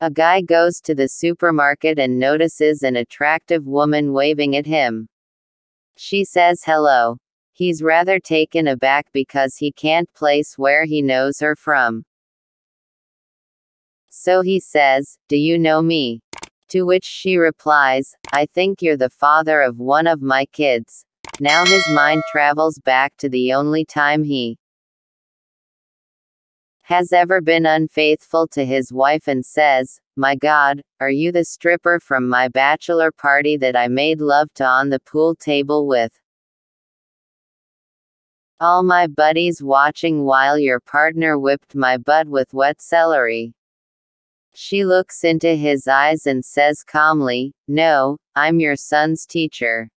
A guy goes to the supermarket and notices an attractive woman waving at him. She says hello. He's rather taken aback because he can't place where he knows her from. So he says, Do you know me? To which she replies, I think you're the father of one of my kids. Now his mind travels back to the only time he has ever been unfaithful to his wife and says, My God, are you the stripper from my bachelor party that I made love to on the pool table with? All my buddies watching while your partner whipped my butt with wet celery. She looks into his eyes and says calmly, No, I'm your son's teacher.